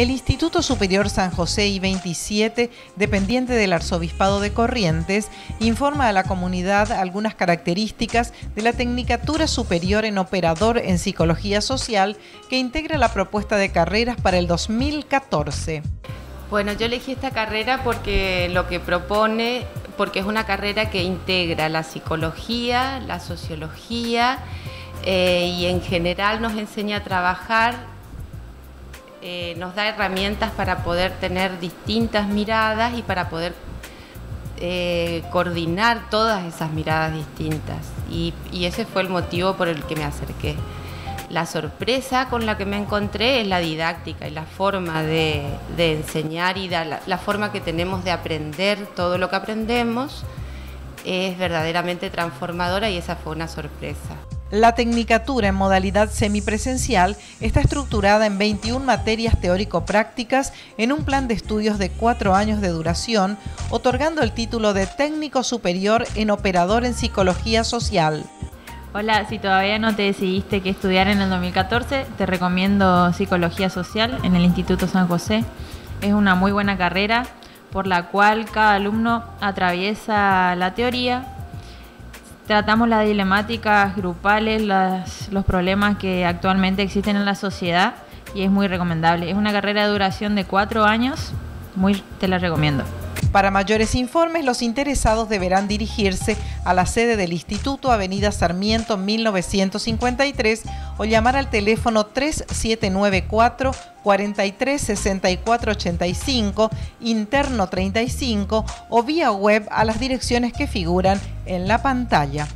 El Instituto Superior San José I-27, dependiente del Arzobispado de Corrientes, informa a la comunidad algunas características de la Tecnicatura Superior en Operador en Psicología Social que integra la propuesta de carreras para el 2014. Bueno, yo elegí esta carrera porque lo que propone, porque es una carrera que integra la psicología, la sociología eh, y en general nos enseña a trabajar eh, nos da herramientas para poder tener distintas miradas y para poder eh, coordinar todas esas miradas distintas. Y, ese fue el motivo por el que me acerqué. La sorpresa con la que me encontré es la didáctica y la forma de, enseñar y la forma que tenemos de aprender todo lo que aprendemos es verdaderamente transformadora y esa fue una sorpresa. La tecnicatura en modalidad semipresencial está estructurada en 21 materias teórico-prácticas en un plan de estudios de cuatro años de duración, otorgando el título de técnico superior en operador en psicología social. Hola, si todavía no te decidiste qué estudiar en el 2014, te recomiendo psicología social en el Instituto San José. Es una muy buena carrera por la cual cada alumno atraviesa la teoría tratamos las dilemáticas grupales, los problemas que actualmente existen en la sociedad y es muy recomendable. Es una carrera de duración de cuatro años, muy te la recomiendo. Para mayores informes, los interesados deberán dirigirse a la sede del Instituto Avenida Sarmiento 1953 o llamar al teléfono 3794 436485 interno 35 o vía web a las direcciones que figuran en la pantalla.